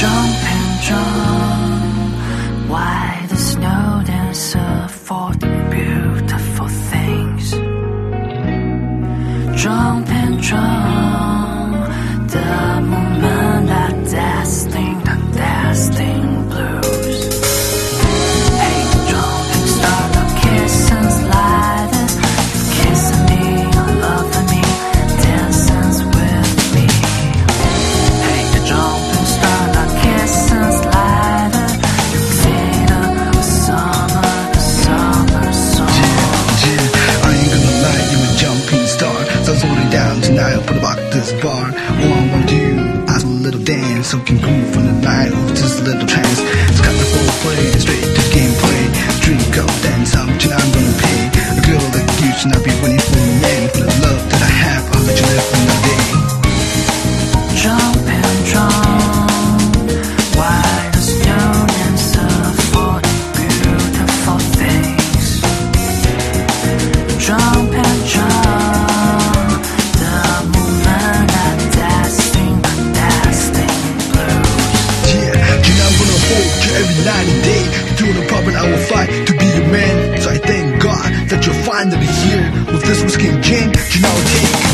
jump and jump. Why the snow dancer for the beautiful things? Jump. Tonight for the this bar. Oh, All I wanna do, ask a little dance, so can groove from the night oh, of this little trance. It's got the full play, straight to the gameplay. every night and day. Between the problem, I will fight to be a man. So I thank God that you're finally here With this whiskey and gin, you know take